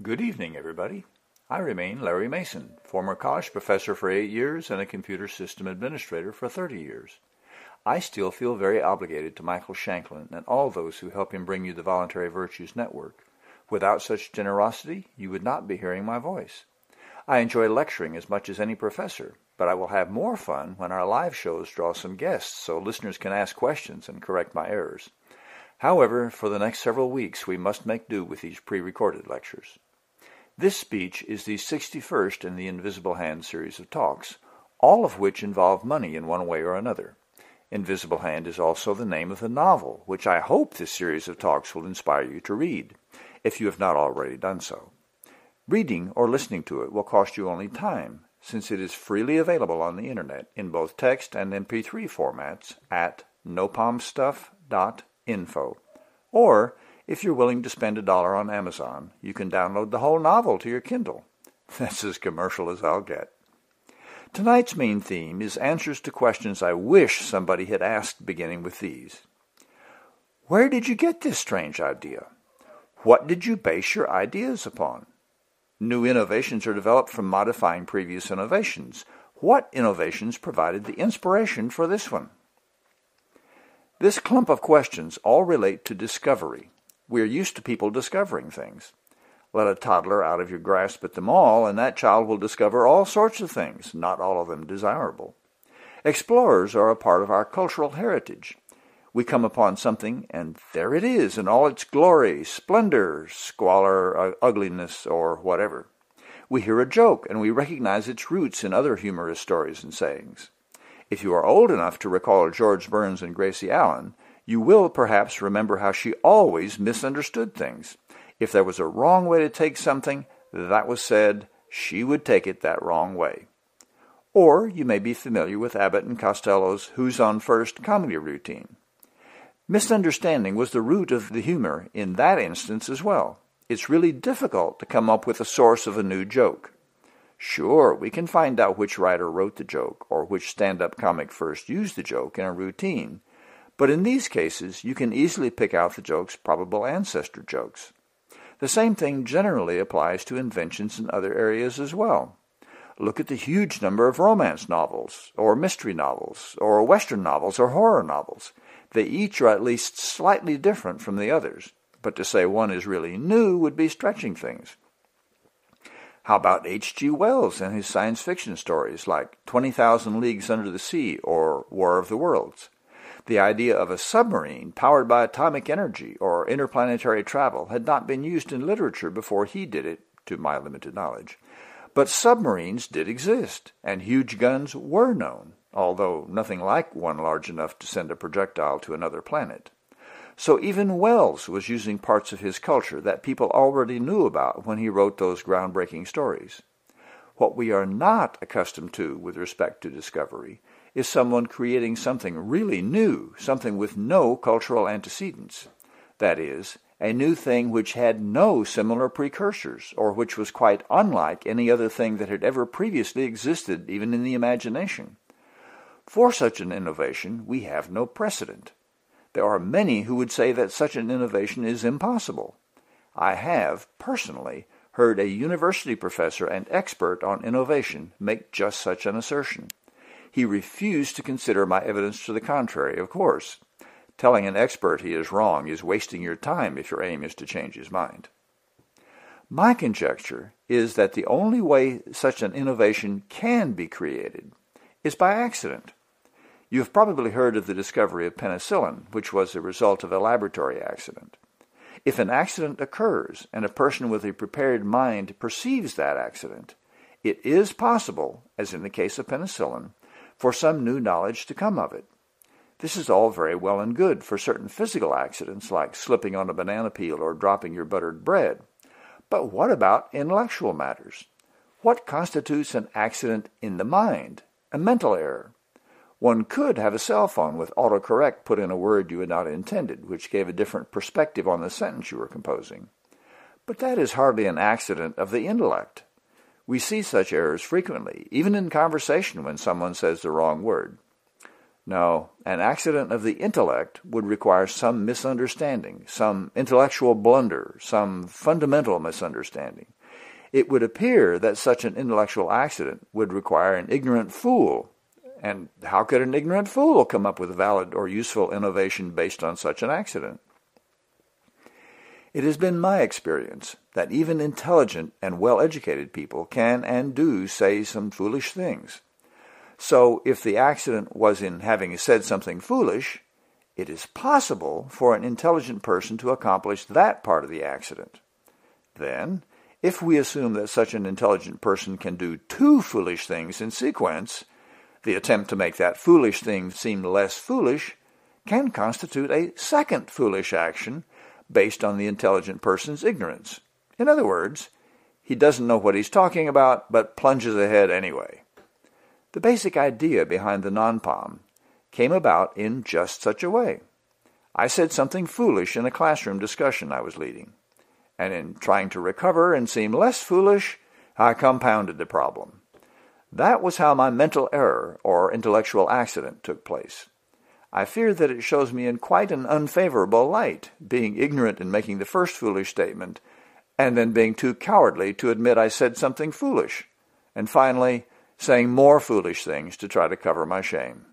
Good evening, everybody. I remain Larry Mason, former college professor for eight years and a computer system administrator for 30 years. I still feel very obligated to Michael Shanklin and all those who help him bring you the Voluntary Virtues Network. Without such generosity, you would not be hearing my voice. I enjoy lecturing as much as any professor, but I will have more fun when our live shows draw some guests so listeners can ask questions and correct my errors. However, for the next several weeks we must make do with these pre-recorded lectures. This speech is the 61st in the Invisible Hand series of talks, all of which involve money in one way or another. Invisible Hand is also the name of the novel, which I hope this series of talks will inspire you to read, if you have not already done so. Reading or listening to it will cost you only time, since it is freely available on the Internet in both text and MP3 formats at nopomstuff.info, or if you're willing to spend a dollar on Amazon, you can download the whole novel to your Kindle. That's as commercial as I'll get. Tonight's main theme is answers to questions I wish somebody had asked beginning with these. Where did you get this strange idea? What did you base your ideas upon? New innovations are developed from modifying previous innovations. What innovations provided the inspiration for this one? This clump of questions all relate to discovery. We're used to people discovering things. Let a toddler out of your grasp at the mall, and that child will discover all sorts of things, not all of them desirable. Explorers are a part of our cultural heritage. We come upon something, and there it is in all its glory, splendor, squalor, uh, ugliness, or whatever. We hear a joke, and we recognize its roots in other humorous stories and sayings. If you are old enough to recall George Burns and Gracie Allen, you will perhaps remember how she always misunderstood things. If there was a wrong way to take something that was said, she would take it that wrong way. Or you may be familiar with Abbott and Costello's Who's on First comedy routine. Misunderstanding was the root of the humor in that instance as well. It's really difficult to come up with a source of a new joke. Sure, we can find out which writer wrote the joke or which stand-up comic first used the joke in a routine, but in these cases, you can easily pick out the joke's probable ancestor jokes. The same thing generally applies to inventions in other areas as well. Look at the huge number of romance novels, or mystery novels, or western novels, or horror novels. They each are at least slightly different from the others, but to say one is really new would be stretching things. How about H.G. Wells and his science fiction stories like 20,000 Leagues Under the Sea or War of the Worlds? The idea of a submarine powered by atomic energy or interplanetary travel had not been used in literature before he did it, to my limited knowledge. But submarines did exist, and huge guns were known, although nothing like one large enough to send a projectile to another planet. So even Wells was using parts of his culture that people already knew about when he wrote those groundbreaking stories. What we are not accustomed to with respect to discovery is someone creating something really new, something with no cultural antecedents. That is, a new thing which had no similar precursors, or which was quite unlike any other thing that had ever previously existed, even in the imagination. For such an innovation, we have no precedent. There are many who would say that such an innovation is impossible. I have, personally, heard a university professor and expert on innovation make just such an assertion. He refused to consider my evidence to the contrary, of course. Telling an expert he is wrong is wasting your time if your aim is to change his mind. My conjecture is that the only way such an innovation can be created is by accident. You have probably heard of the discovery of penicillin, which was the result of a laboratory accident. If an accident occurs and a person with a prepared mind perceives that accident, it is possible, as in the case of penicillin, for some new knowledge to come of it. This is all very well and good for certain physical accidents like slipping on a banana peel or dropping your buttered bread. But what about intellectual matters? What constitutes an accident in the mind, a mental error? One could have a cell phone with autocorrect put in a word you had not intended, which gave a different perspective on the sentence you were composing. But that is hardly an accident of the intellect. We see such errors frequently, even in conversation when someone says the wrong word. No, an accident of the intellect would require some misunderstanding, some intellectual blunder, some fundamental misunderstanding. It would appear that such an intellectual accident would require an ignorant fool. And how could an ignorant fool come up with a valid or useful innovation based on such an accident? It has been my experience that even intelligent and well-educated people can and do say some foolish things. So if the accident was in having said something foolish, it is possible for an intelligent person to accomplish that part of the accident. Then, if we assume that such an intelligent person can do two foolish things in sequence, the attempt to make that foolish thing seem less foolish can constitute a second foolish action based on the intelligent person's ignorance. In other words, he doesn't know what he's talking about, but plunges ahead anyway. The basic idea behind the non-pom came about in just such a way. I said something foolish in a classroom discussion I was leading, and in trying to recover and seem less foolish, I compounded the problem. That was how my mental error or intellectual accident took place. I fear that it shows me in quite an unfavorable light, being ignorant in making the first foolish statement, and then being too cowardly to admit I said something foolish, and finally saying more foolish things to try to cover my shame.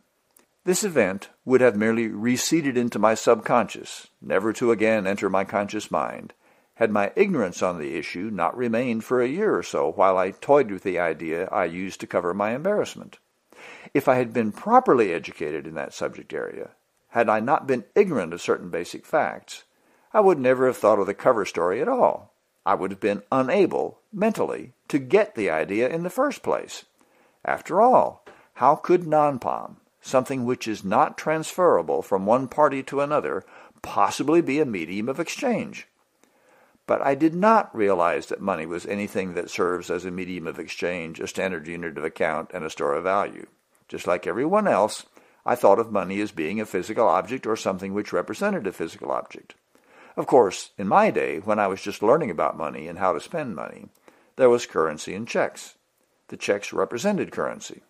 This event would have merely receded into my subconscious, never to again enter my conscious mind, had my ignorance on the issue not remained for a year or so while I toyed with the idea I used to cover my embarrassment. If I had been properly educated in that subject area, had I not been ignorant of certain basic facts, I would never have thought of the cover story at all. I would have been unable, mentally, to get the idea in the first place. After all, how could non-pom, something which is not transferable from one party to another, possibly be a medium of exchange? But I did not realize that money was anything that serves as a medium of exchange, a standard unit of account, and a store of value. Just like everyone else, I thought of money as being a physical object or something which represented a physical object. Of course, in my day, when I was just learning about money and how to spend money, there was currency and checks the checks represented currency.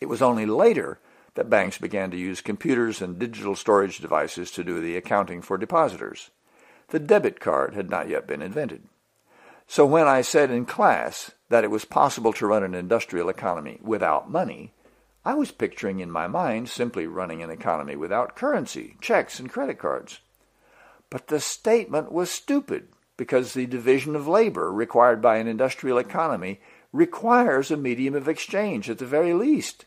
It was only later that banks began to use computers and digital storage devices to do the accounting for depositors. The debit card had not yet been invented. So when I said in class that it was possible to run an industrial economy without money, I was picturing in my mind simply running an economy without currency, checks, and credit cards. But the statement was stupid because the division of labor required by an industrial economy requires a medium of exchange at the very least.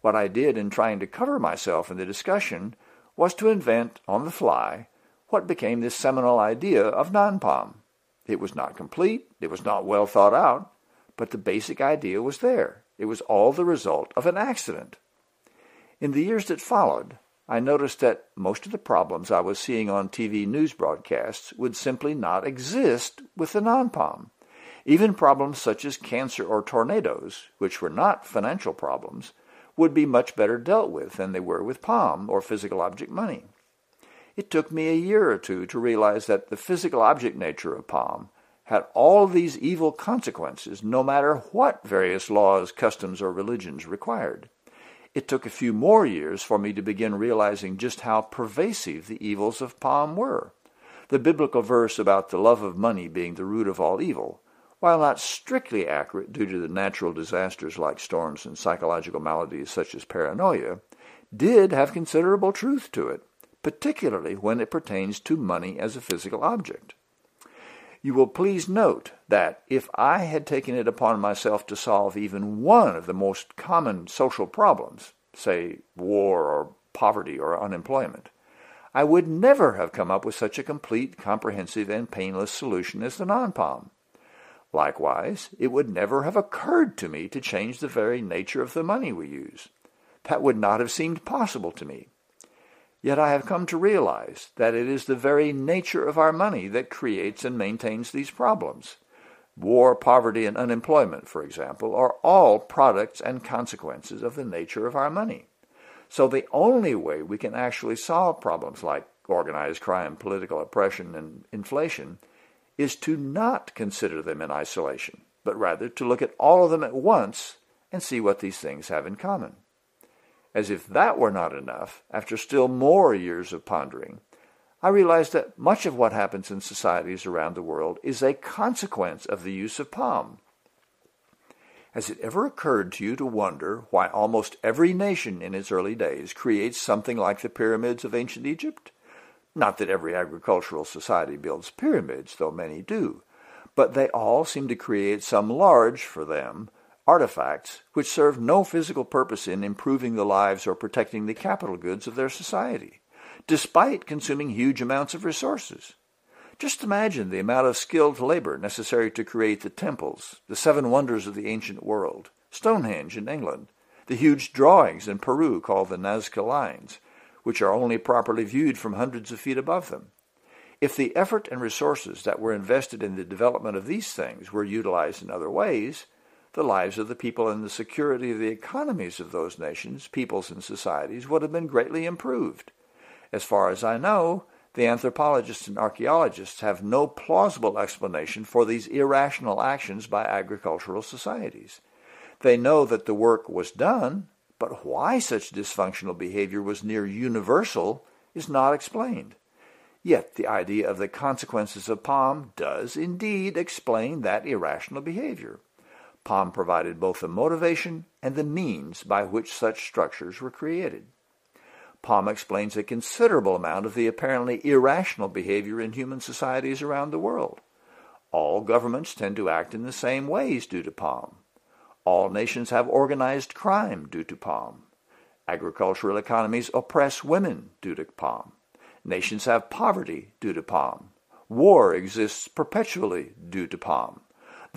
What I did in trying to cover myself in the discussion was to invent, on the fly, what became this seminal idea of non-pom. It was not complete, it was not well thought out, but the basic idea was there. It was all the result of an accident. In the years that followed, I noticed that most of the problems I was seeing on TV news broadcasts would simply not exist with the non-pom. Even problems such as cancer or tornadoes, which were not financial problems, would be much better dealt with than they were with POM or physical object money. It took me a year or two to realize that the physical object nature of POM had all these evil consequences no matter what various laws, customs, or religions required. It took a few more years for me to begin realizing just how pervasive the evils of POM were. The biblical verse about the love of money being the root of all evil while not strictly accurate due to the natural disasters like storms and psychological maladies such as paranoia, did have considerable truth to it, particularly when it pertains to money as a physical object. You will please note that if I had taken it upon myself to solve even one of the most common social problems, say war or poverty or unemployment, I would never have come up with such a complete, comprehensive, and painless solution as the non-pom. Likewise, it would never have occurred to me to change the very nature of the money we use. That would not have seemed possible to me. Yet I have come to realize that it is the very nature of our money that creates and maintains these problems. War, poverty, and unemployment, for example, are all products and consequences of the nature of our money. So the only way we can actually solve problems like organized crime, political oppression, and inflation is to not consider them in isolation, but rather to look at all of them at once and see what these things have in common. As if that were not enough, after still more years of pondering, I realized that much of what happens in societies around the world is a consequence of the use of POM. Has it ever occurred to you to wonder why almost every nation in its early days creates something like the pyramids of ancient Egypt? Not that every agricultural society builds pyramids, though many do, but they all seem to create some large, for them, artifacts which serve no physical purpose in improving the lives or protecting the capital goods of their society despite consuming huge amounts of resources. Just imagine the amount of skilled labor necessary to create the temples, the seven wonders of the ancient world, Stonehenge in England, the huge drawings in Peru called the Nazca lines, which are only properly viewed from hundreds of feet above them. If the effort and resources that were invested in the development of these things were utilized in other ways, the lives of the people and the security of the economies of those nations, peoples, and societies would have been greatly improved. As far as I know, the anthropologists and archaeologists have no plausible explanation for these irrational actions by agricultural societies. They know that the work was done, but why such dysfunctional behavior was near universal is not explained. Yet the idea of the consequences of POM does indeed explain that irrational behavior. POM provided both the motivation and the means by which such structures were created. POM explains a considerable amount of the apparently irrational behavior in human societies around the world. All governments tend to act in the same ways due to POM. All nations have organized crime due to POM. Agricultural economies oppress women due to POM. Nations have poverty due to POM. War exists perpetually due to POM.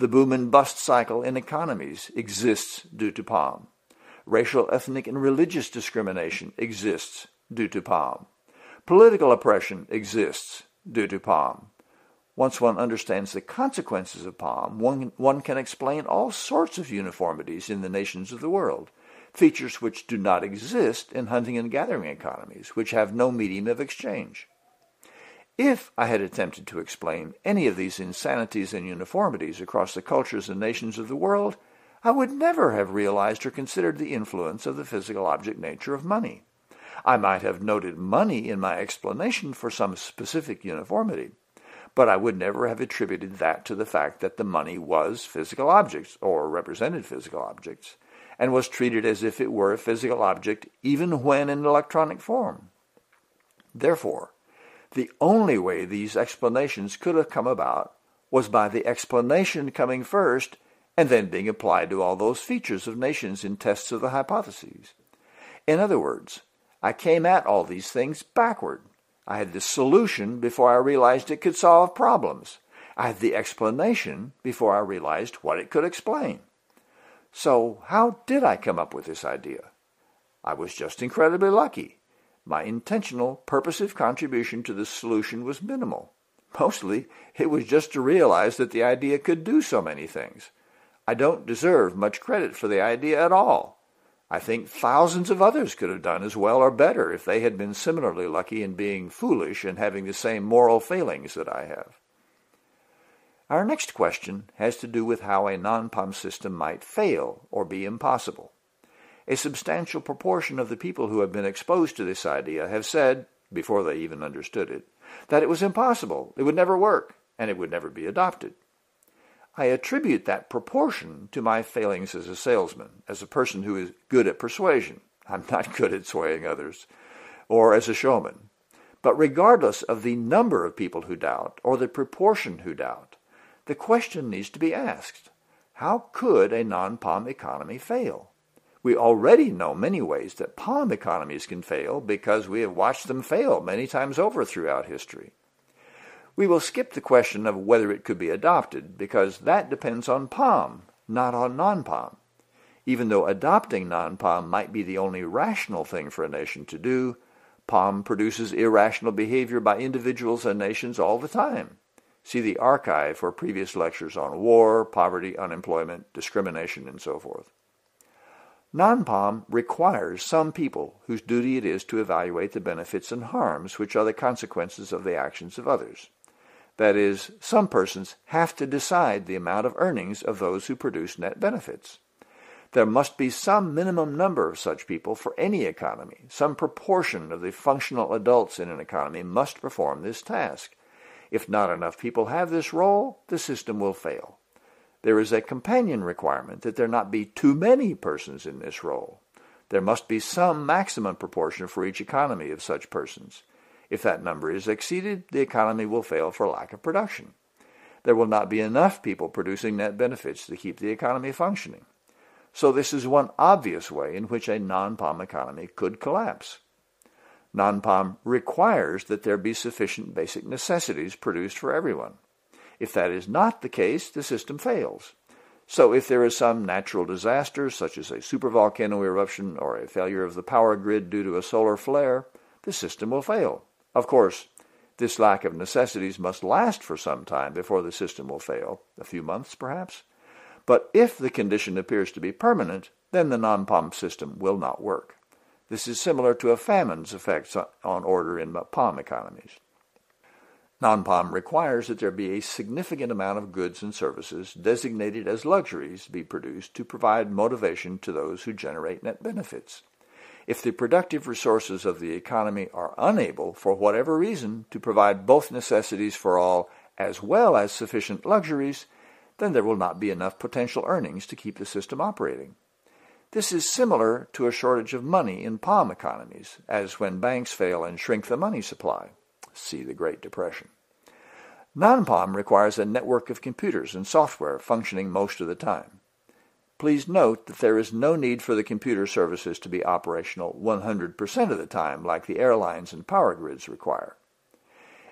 The boom and bust cycle in economies exists due to POM racial, ethnic, and religious discrimination exists due to POM. Political oppression exists due to POM. Once one understands the consequences of POM, one, one can explain all sorts of uniformities in the nations of the world, features which do not exist in hunting and gathering economies, which have no medium of exchange. If I had attempted to explain any of these insanities and uniformities across the cultures and nations of the world, I would never have realized or considered the influence of the physical object nature of money. I might have noted money in my explanation for some specific uniformity, but I would never have attributed that to the fact that the money was physical objects, or represented physical objects, and was treated as if it were a physical object even when in electronic form. Therefore, the only way these explanations could have come about was by the explanation coming first and then being applied to all those features of nations in tests of the hypotheses. In other words, I came at all these things backward. I had the solution before I realized it could solve problems. I had the explanation before I realized what it could explain. So how did I come up with this idea? I was just incredibly lucky. My intentional, purposive contribution to the solution was minimal. Mostly, it was just to realize that the idea could do so many things. I don't deserve much credit for the idea at all. I think thousands of others could have done as well or better if they had been similarly lucky in being foolish and having the same moral failings that I have. Our next question has to do with how a non-POM system might fail or be impossible. A substantial proportion of the people who have been exposed to this idea have said, before they even understood it, that it was impossible, it would never work, and it would never be adopted. I attribute that proportion to my failings as a salesman, as a person who is good at persuasion. I'm not good at swaying others, or as a showman. But regardless of the number of people who doubt, or the proportion who doubt, the question needs to be asked. How could a non-POM economy fail? We already know many ways that POM economies can fail because we have watched them fail many times over throughout history. We will skip the question of whether it could be adopted because that depends on POM, not on non-POM. Even though adopting non-POM might be the only rational thing for a nation to do, POM produces irrational behavior by individuals and nations all the time. See the archive for previous lectures on war, poverty, unemployment, discrimination, and so forth. Non-POM requires some people whose duty it is to evaluate the benefits and harms which are the consequences of the actions of others. That is, some persons have to decide the amount of earnings of those who produce net benefits. There must be some minimum number of such people for any economy. Some proportion of the functional adults in an economy must perform this task. If not enough people have this role, the system will fail. There is a companion requirement that there not be too many persons in this role. There must be some maximum proportion for each economy of such persons. If that number is exceeded, the economy will fail for lack of production. There will not be enough people producing net benefits to keep the economy functioning. So this is one obvious way in which a non-POM economy could collapse. Non-POM requires that there be sufficient basic necessities produced for everyone. If that is not the case, the system fails. So if there is some natural disaster, such as a supervolcano eruption or a failure of the power grid due to a solar flare, the system will fail. Of course, this lack of necessities must last for some time before the system will fail, a few months perhaps. But if the condition appears to be permanent, then the non-POM system will not work. This is similar to a famine's effects on order in POM economies. Non-POM requires that there be a significant amount of goods and services designated as luxuries be produced to provide motivation to those who generate net benefits. If the productive resources of the economy are unable, for whatever reason, to provide both necessities for all as well as sufficient luxuries, then there will not be enough potential earnings to keep the system operating. This is similar to a shortage of money in POM economies, as when banks fail and shrink the money supply see the Great Depression. Non-POM requires a network of computers and software functioning most of the time. Please note that there is no need for the computer services to be operational 100% of the time like the airlines and power grids require.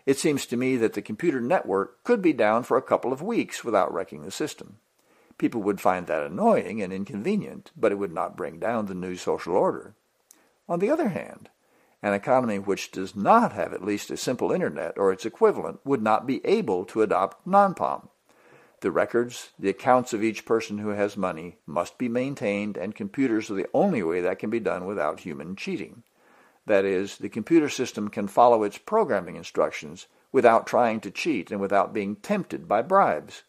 It seems to me that the computer network could be down for a couple of weeks without wrecking the system. People would find that annoying and inconvenient, but it would not bring down the new social order. On the other hand, an economy which does not have at least a simple internet or its equivalent would not be able to adopt non-POM. The records, the accounts of each person who has money must be maintained and computers are the only way that can be done without human cheating. That is, the computer system can follow its programming instructions without trying to cheat and without being tempted by bribes.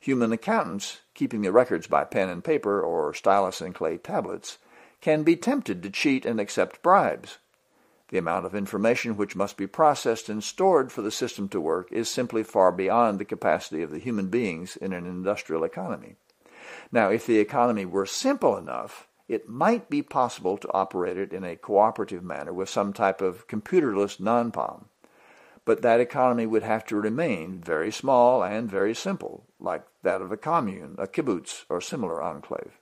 Human accountants, keeping the records by pen and paper or stylus and clay tablets, can be tempted to cheat and accept bribes. The amount of information which must be processed and stored for the system to work is simply far beyond the capacity of the human beings in an industrial economy. Now, if the economy were simple enough, it might be possible to operate it in a cooperative manner with some type of computerless non-POM. But that economy would have to remain very small and very simple, like that of a commune, a kibbutz, or similar enclave.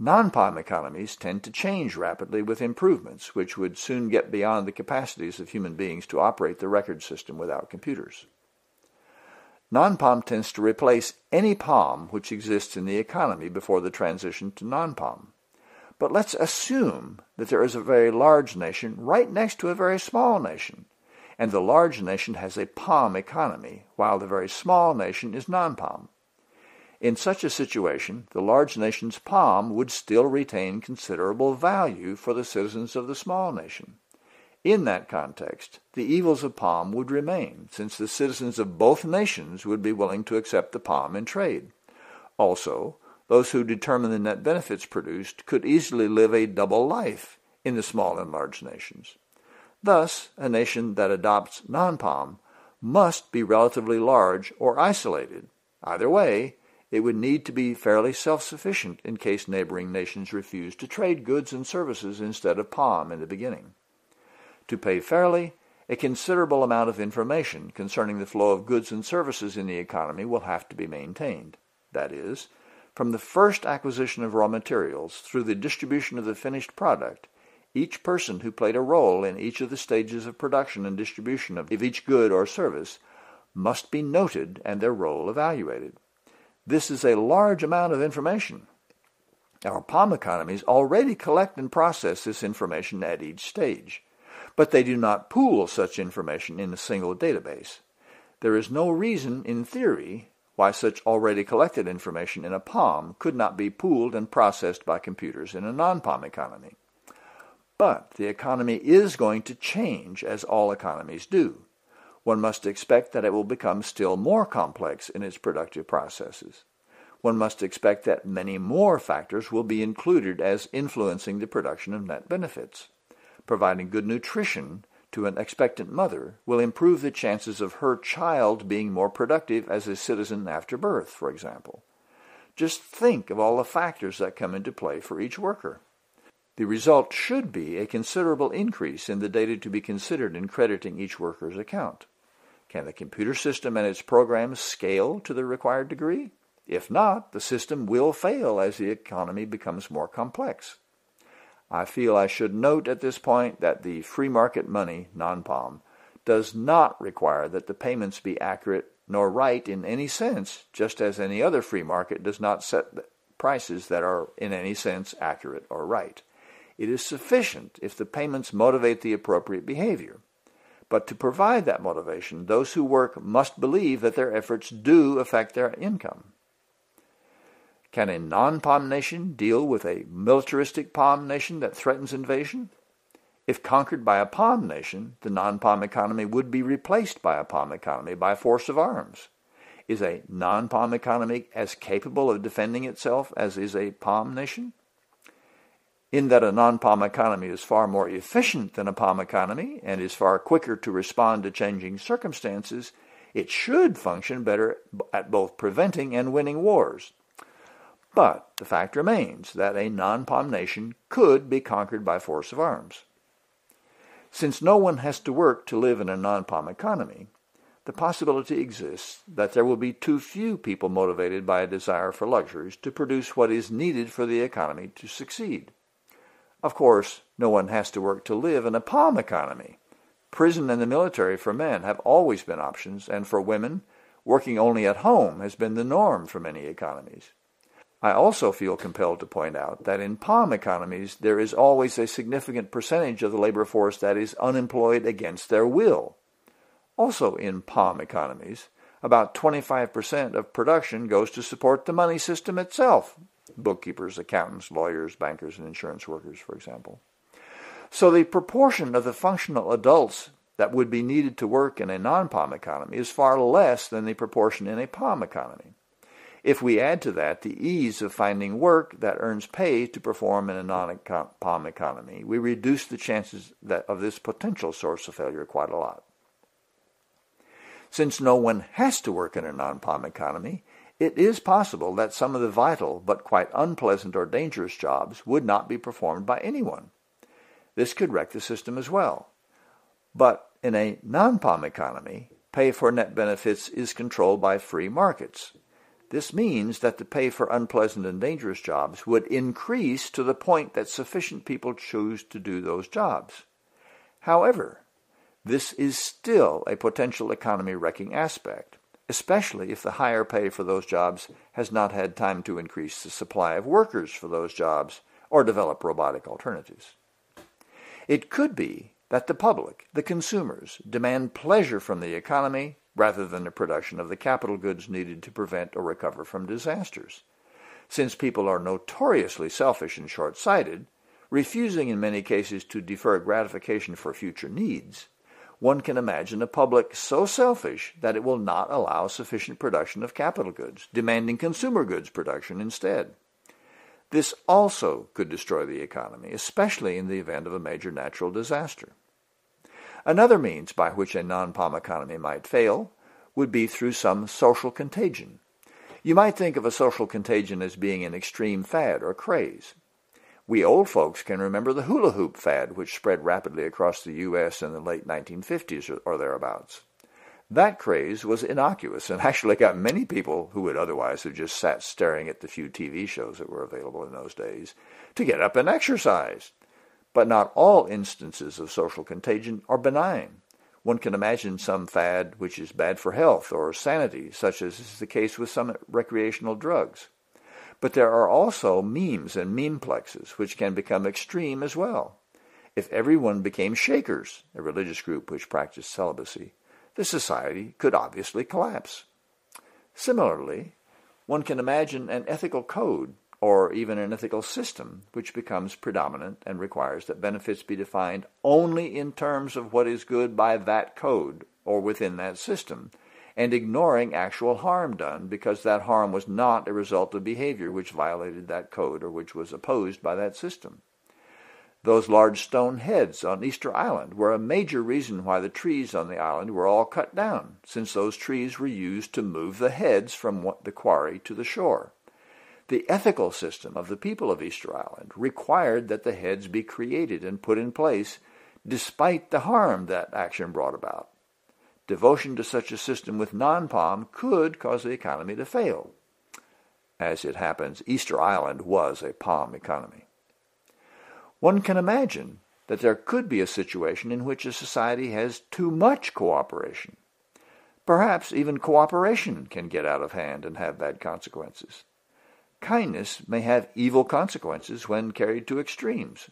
Non-POM economies tend to change rapidly with improvements, which would soon get beyond the capacities of human beings to operate the record system without computers. Non-POM tends to replace any POM which exists in the economy before the transition to non-POM. But let's assume that there is a very large nation right next to a very small nation, and the large nation has a POM economy, while the very small nation is non-POM. In such a situation, the large nation's POM would still retain considerable value for the citizens of the small nation. In that context, the evils of POM would remain, since the citizens of both nations would be willing to accept the POM in trade. Also, those who determine the net benefits produced could easily live a double life in the small and large nations. Thus, a nation that adopts non-POM must be relatively large or isolated. Either way, it would need to be fairly self-sufficient in case neighboring nations refuse to trade goods and services instead of POM in the beginning. To pay fairly, a considerable amount of information concerning the flow of goods and services in the economy will have to be maintained. That is, from the first acquisition of raw materials through the distribution of the finished product, each person who played a role in each of the stages of production and distribution of each good or service must be noted and their role evaluated. This is a large amount of information. Our POM economies already collect and process this information at each stage, but they do not pool such information in a single database. There is no reason, in theory, why such already collected information in a POM could not be pooled and processed by computers in a non-POM economy. But the economy is going to change as all economies do one must expect that it will become still more complex in its productive processes. one must expect that many more factors will be included as influencing the production of net benefits. Providing good nutrition to an expectant mother will improve the chances of her child being more productive as a citizen after birth, for example. Just think of all the factors that come into play for each worker. The result should be a considerable increase in the data to be considered in crediting each worker's account. Can the computer system and its programs scale to the required degree? If not, the system will fail as the economy becomes more complex. I feel I should note at this point that the free market money, non-POM, does not require that the payments be accurate nor right in any sense, just as any other free market does not set prices that are in any sense accurate or right. It is sufficient if the payments motivate the appropriate behavior. But to provide that motivation, those who work must believe that their efforts do affect their income. Can a non-POM nation deal with a militaristic POM nation that threatens invasion? If conquered by a POM nation, the non-POM economy would be replaced by a POM economy by force of arms. Is a non-POM economy as capable of defending itself as is a POM nation? In that a non-POM economy is far more efficient than a POM economy and is far quicker to respond to changing circumstances, it should function better at both preventing and winning wars. But the fact remains that a non-POM nation could be conquered by force of arms. Since no one has to work to live in a non-POM economy, the possibility exists that there will be too few people motivated by a desire for luxuries to produce what is needed for the economy to succeed. Of course, no one has to work to live in a POM economy. Prison and the military for men have always been options, and for women, working only at home has been the norm for many economies. I also feel compelled to point out that in POM economies there is always a significant percentage of the labor force that is unemployed against their will. Also in POM economies, about 25% of production goes to support the money system itself, bookkeepers, accountants, lawyers, bankers, and insurance workers, for example. So the proportion of the functional adults that would be needed to work in a non-POM economy is far less than the proportion in a POM economy. If we add to that the ease of finding work that earns pay to perform in a non-POM economy, we reduce the chances that, of this potential source of failure quite a lot. Since no one has to work in a non-POM economy, it is possible that some of the vital but quite unpleasant or dangerous jobs would not be performed by anyone. This could wreck the system as well. But in a non-POM economy, pay for net benefits is controlled by free markets. This means that the pay for unpleasant and dangerous jobs would increase to the point that sufficient people choose to do those jobs. However, this is still a potential economy wrecking aspect, especially if the higher pay for those jobs has not had time to increase the supply of workers for those jobs or develop robotic alternatives. It could be that the public, the consumers, demand pleasure from the economy rather than the production of the capital goods needed to prevent or recover from disasters. Since people are notoriously selfish and short-sighted, refusing in many cases to defer gratification for future needs, one can imagine a public so selfish that it will not allow sufficient production of capital goods, demanding consumer goods production instead. This also could destroy the economy, especially in the event of a major natural disaster. Another means by which a non-POM economy might fail would be through some social contagion. You might think of a social contagion as being an extreme fad or craze. We old folks can remember the hula hoop fad, which spread rapidly across the U.S. in the late 1950s or thereabouts. That craze was innocuous and actually got many people who would otherwise have just sat staring at the few TV shows that were available in those days to get up and exercise. But not all instances of social contagion are benign. One can imagine some fad which is bad for health or sanity, such as is the case with some recreational drugs. But there are also memes and memeplexes, which can become extreme as well. If everyone became Shakers, a religious group which practiced celibacy, the society could obviously collapse. Similarly, one can imagine an ethical code or even an ethical system which becomes predominant and requires that benefits be defined only in terms of what is good by that code or within that system, and ignoring actual harm done because that harm was not a result of behavior which violated that code or which was opposed by that system. Those large stone heads on Easter Island were a major reason why the trees on the island were all cut down, since those trees were used to move the heads from the quarry to the shore. The ethical system of the people of Easter Island required that the heads be created and put in place despite the harm that action brought about. Devotion to such a system with non-POM could cause the economy to fail. As it happens, Easter Island was a POM economy. One can imagine that there could be a situation in which a society has too much cooperation. Perhaps even cooperation can get out of hand and have bad consequences. Kindness may have evil consequences when carried to extremes.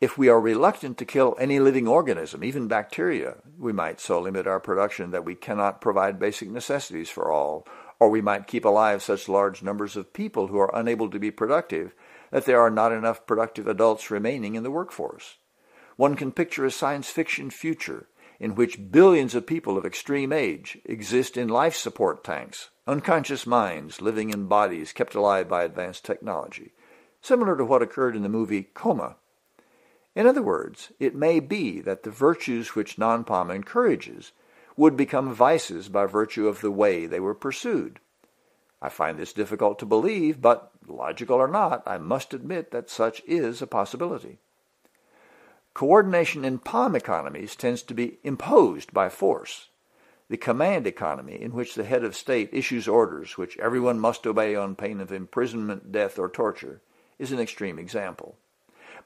If we are reluctant to kill any living organism, even bacteria, we might so limit our production that we cannot provide basic necessities for all, or we might keep alive such large numbers of people who are unable to be productive that there are not enough productive adults remaining in the workforce. One can picture a science fiction future in which billions of people of extreme age exist in life support tanks, unconscious minds living in bodies kept alive by advanced technology, similar to what occurred in the movie Coma in other words, it may be that the virtues which non-POM encourages would become vices by virtue of the way they were pursued. I find this difficult to believe, but logical or not, I must admit that such is a possibility. Coordination in POM economies tends to be imposed by force. The command economy, in which the head of state issues orders which everyone must obey on pain of imprisonment, death, or torture, is an extreme example.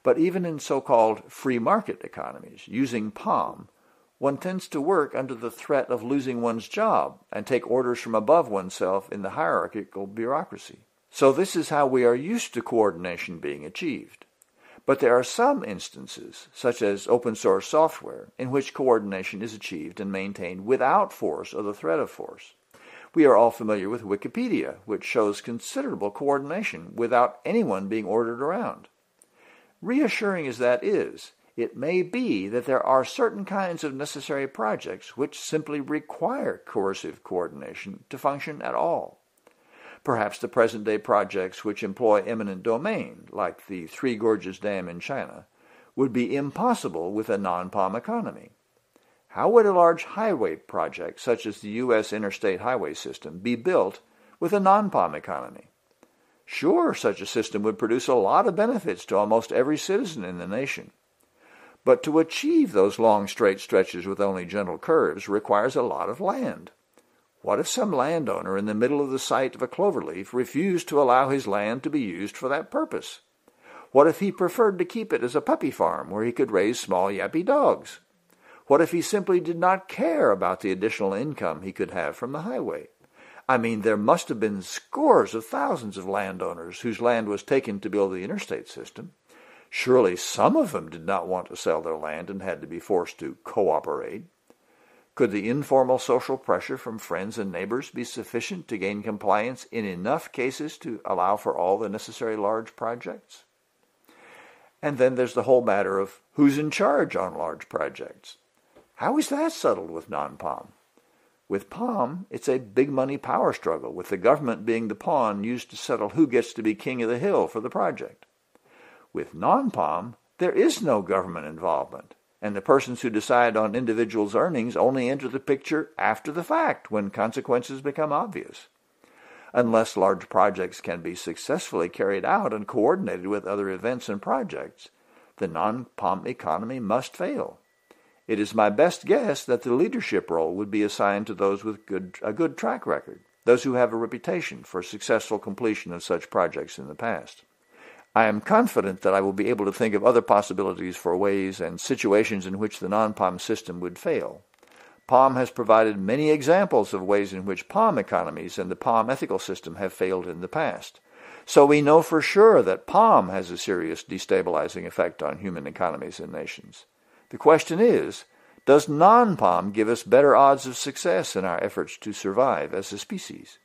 But even in so-called free market economies, using POM, one tends to work under the threat of losing one's job and take orders from above oneself in the hierarchical bureaucracy. So this is how we are used to coordination being achieved. But there are some instances, such as open source software, in which coordination is achieved and maintained without force or the threat of force. We are all familiar with Wikipedia, which shows considerable coordination without anyone being ordered around. Reassuring as that is, it may be that there are certain kinds of necessary projects which simply require coercive coordination to function at all. Perhaps the present-day projects which employ eminent domain, like the Three Gorges Dam in China, would be impossible with a non-POM economy. How would a large highway project, such as the U.S. interstate highway system, be built with a non-POM economy? Sure, such a system would produce a lot of benefits to almost every citizen in the nation. But to achieve those long straight stretches with only gentle curves requires a lot of land. What if some landowner in the middle of the site of a cloverleaf refused to allow his land to be used for that purpose? What if he preferred to keep it as a puppy farm where he could raise small yappy dogs? What if he simply did not care about the additional income he could have from the highway? I mean, there must have been scores of thousands of landowners whose land was taken to build the interstate system. Surely some of them did not want to sell their land and had to be forced to cooperate. Could the informal social pressure from friends and neighbors be sufficient to gain compliance in enough cases to allow for all the necessary large projects? And then there's the whole matter of who's in charge on large projects. How is that settled with non-POM? With POM, it's a big money power struggle, with the government being the pawn used to settle who gets to be king of the hill for the project. With non-POM, there is no government involvement, and the persons who decide on individuals' earnings only enter the picture after the fact, when consequences become obvious. Unless large projects can be successfully carried out and coordinated with other events and projects, the non-POM economy must fail. It is my best guess that the leadership role would be assigned to those with good, a good track record, those who have a reputation for successful completion of such projects in the past. I am confident that I will be able to think of other possibilities for ways and situations in which the non-POM system would fail. POM has provided many examples of ways in which POM economies and the POM ethical system have failed in the past. So we know for sure that POM has a serious destabilizing effect on human economies and nations. The question is, does non-POM give us better odds of success in our efforts to survive as a species?